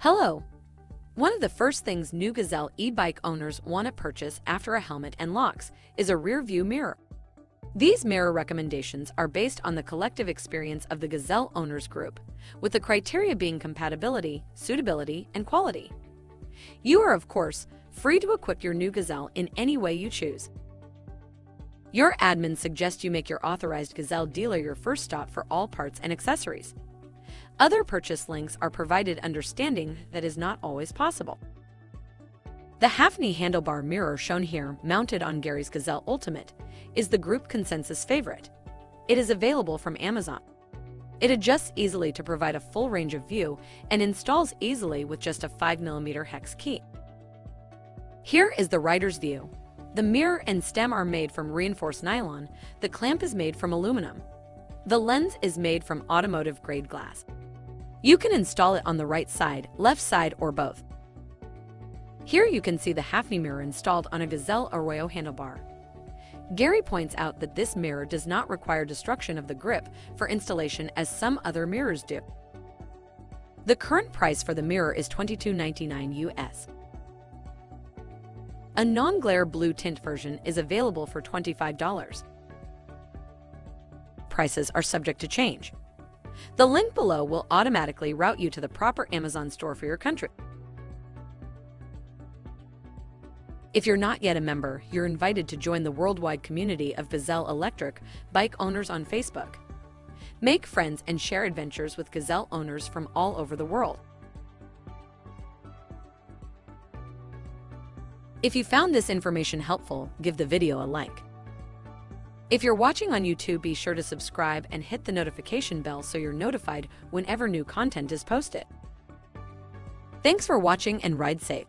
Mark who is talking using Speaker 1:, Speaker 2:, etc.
Speaker 1: Hello! One of the first things new Gazelle e-bike owners want to purchase after a helmet and locks is a rear view mirror. These mirror recommendations are based on the collective experience of the Gazelle owners group, with the criteria being compatibility, suitability, and quality. You are, of course, free to equip your new Gazelle in any way you choose. Your admin suggests you make your authorized Gazelle dealer your first stop for all parts and accessories. Other purchase links are provided understanding that is not always possible. The Hafny handlebar mirror shown here, mounted on Gary's Gazelle Ultimate, is the group consensus favorite. It is available from Amazon. It adjusts easily to provide a full range of view and installs easily with just a 5mm hex key. Here is the rider's view. The mirror and stem are made from reinforced nylon, the clamp is made from aluminum. The lens is made from automotive-grade glass. You can install it on the right side, left side, or both. Here you can see the Hafny mirror installed on a Gazelle Arroyo handlebar. Gary points out that this mirror does not require destruction of the grip for installation as some other mirrors do. The current price for the mirror is $22.99 US. A non-glare blue tint version is available for $25. Prices are subject to change. The link below will automatically route you to the proper Amazon store for your country. If you're not yet a member, you're invited to join the worldwide community of Gazelle Electric bike owners on Facebook. Make friends and share adventures with Gazelle owners from all over the world. If you found this information helpful, give the video a like. If you're watching on YouTube, be sure to subscribe and hit the notification bell so you're notified whenever new content is posted. Thanks for watching and ride safe.